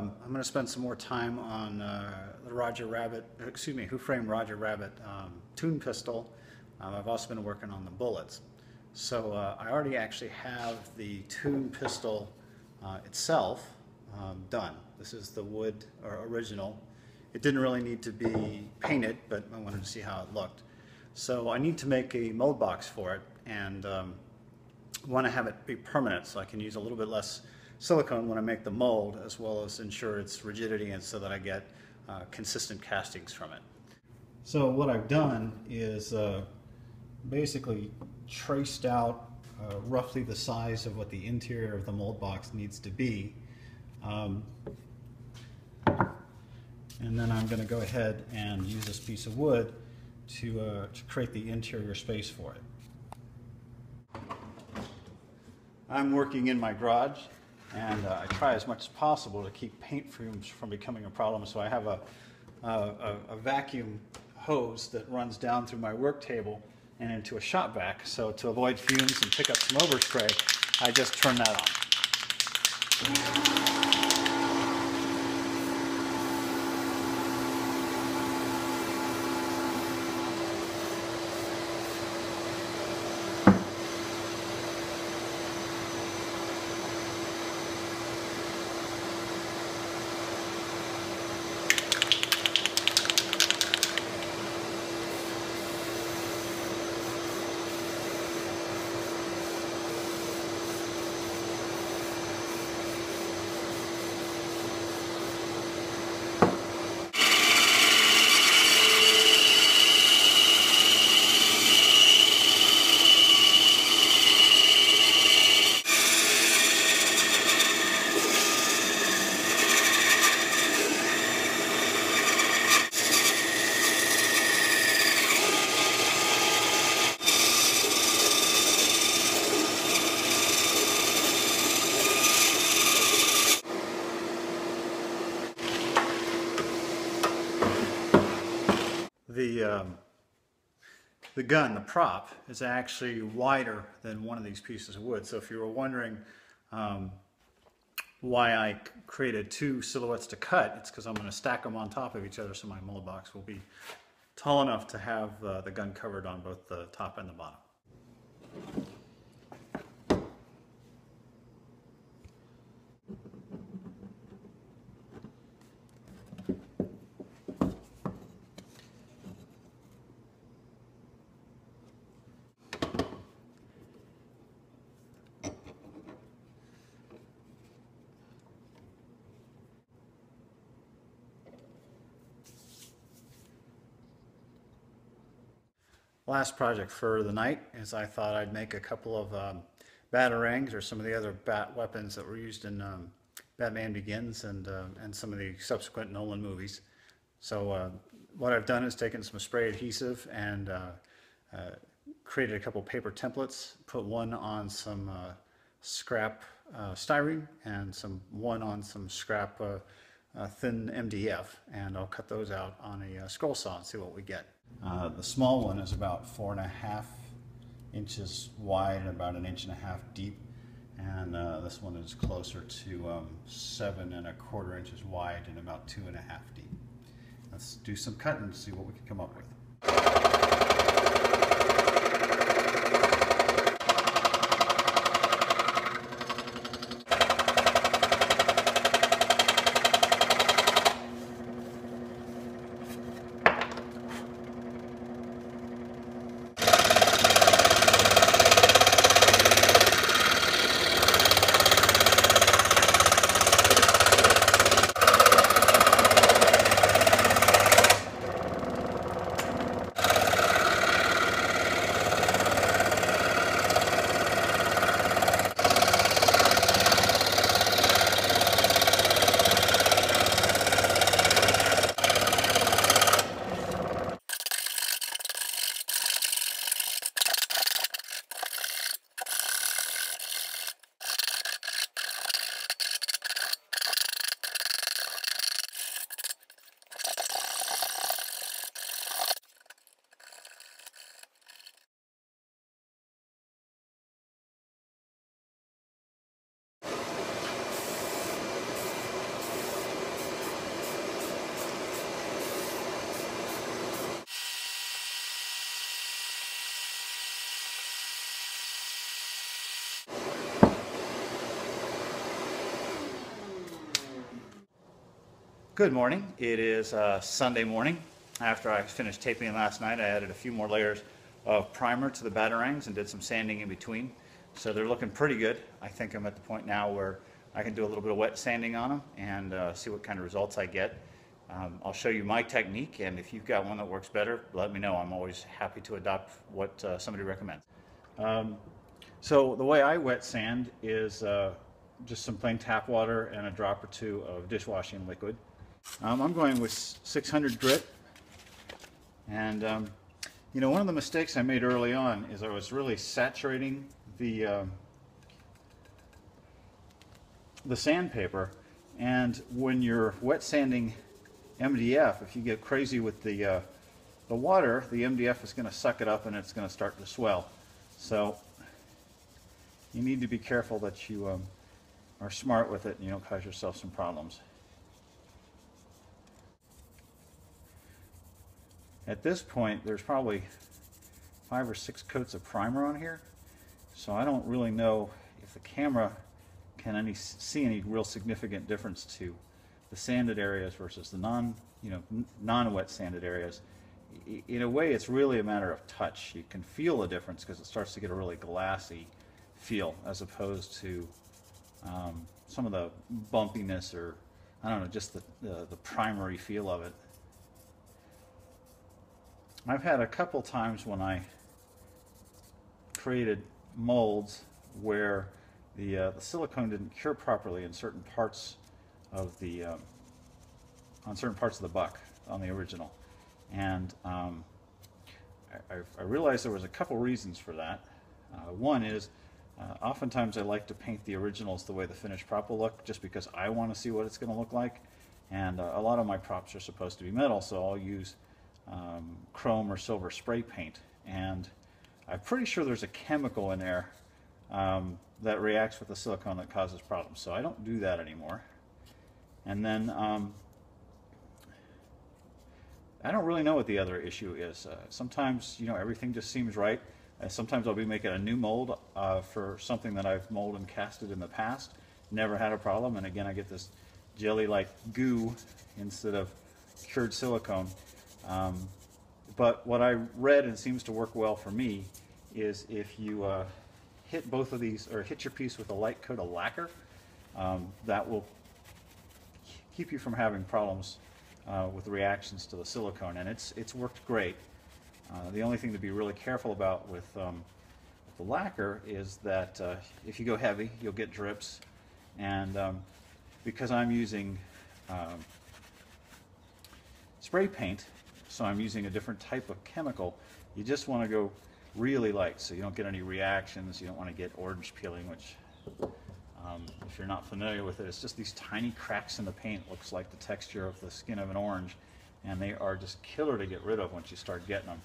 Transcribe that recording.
um, I'm going to spend some more time on uh, the Roger Rabbit, excuse me, Who Framed Roger Rabbit um, toon pistol. Um, I've also been working on the bullets. So uh, I already actually have the toon pistol uh, itself um, done. This is the wood or original. It didn't really need to be painted, but I wanted to see how it looked. So I need to make a mold box for it and um, want to have it be permanent so I can use a little bit less silicone when I make the mold as well as ensure its rigidity and so that I get uh, consistent castings from it. So what I've done is uh, basically traced out uh, roughly the size of what the interior of the mold box needs to be. Um, and then I'm going to go ahead and use this piece of wood to, uh, to create the interior space for it. I'm working in my garage and uh, I try as much as possible to keep paint fumes from becoming a problem. So I have a, a, a vacuum hose that runs down through my work table and into a shop vac. So to avoid fumes and pick up some overspray, I just turn that on. the um, the gun, the prop, is actually wider than one of these pieces of wood. So if you were wondering um, why I created two silhouettes to cut, it's because I'm going to stack them on top of each other so my mold box will be tall enough to have uh, the gun covered on both the top and the bottom. Last project for the night is I thought I'd make a couple of um, batarangs or some of the other bat weapons that were used in um, Batman Begins and, uh, and some of the subsequent Nolan movies. So uh, what I've done is taken some spray adhesive and uh, uh created a couple paper templates, put one on some uh, scrap uh, styrene and some one on some scrap thin MDF and I'll cut those out on a scroll saw and see what we get. Uh, the small one is about four and a half inches wide and about an inch and a half deep. And uh, this one is closer to um, seven and a quarter inches wide and about two and a half deep. Let's do some cutting to see what we can come up with. Good morning. It is uh, Sunday morning. After I finished taping last night, I added a few more layers of primer to the batarangs and did some sanding in between. So they're looking pretty good. I think I'm at the point now where I can do a little bit of wet sanding on them and uh, see what kind of results I get. Um, I'll show you my technique, and if you've got one that works better, let me know. I'm always happy to adopt what uh, somebody recommends. Um, so the way I wet sand is uh, just some plain tap water and a drop or two of dishwashing liquid. Um, I'm going with 600 grit. And, um, you know, one of the mistakes I made early on is I was really saturating the, uh, the sandpaper. And when you're wet sanding MDF, if you get crazy with the, uh, the water, the MDF is going to suck it up and it's going to start to swell. So you need to be careful that you um, are smart with it and you don't cause yourself some problems. At this point, there's probably five or six coats of primer on here, so I don't really know if the camera can any see any real significant difference to the sanded areas versus the non, you know, non-wet sanded areas. In a way, it's really a matter of touch. You can feel the difference because it starts to get a really glassy feel as opposed to um, some of the bumpiness or I don't know, just the, the, the primary feel of it. I've had a couple times when I created molds where the, uh, the silicone didn't cure properly in certain parts of the um, on certain parts of the buck on the original. And um, I, I, realized there was a couple reasons for that. Uh, one is uh, oftentimes I like to paint the originals the way the finished prop will look just because I want to see what it's going to look like. And uh, a lot of my props are supposed to be metal so I'll use um, chrome or silver spray paint. And I'm pretty sure there's a chemical in there um, that reacts with the silicone that causes problems. So I don't do that anymore. And then um, I don't really know what the other issue is. Uh, sometimes, you know, everything just seems right. Uh, sometimes I'll be making a new mold uh, for something that I've molded and casted in the past. Never had a problem. And again, I get this jelly-like goo instead of cured silicone. Um, but what I read and seems to work well for me is if you uh, hit both of these or hit your piece with a light coat of lacquer, um, that will keep you from having problems uh, with reactions to the silicone and it's it's worked great. Uh, the only thing to be really careful about with, um, the lacquer is that uh, if you go heavy you'll get drips and um, because I'm using um, spray paint so I'm using a different type of chemical. You just want to go really light so you don't get any reactions. You don't want to get orange peeling, which um, if you're not familiar with it, it's just these tiny cracks in the paint. Looks like the texture of the skin of an orange, and they are just killer to get rid of once you start getting them.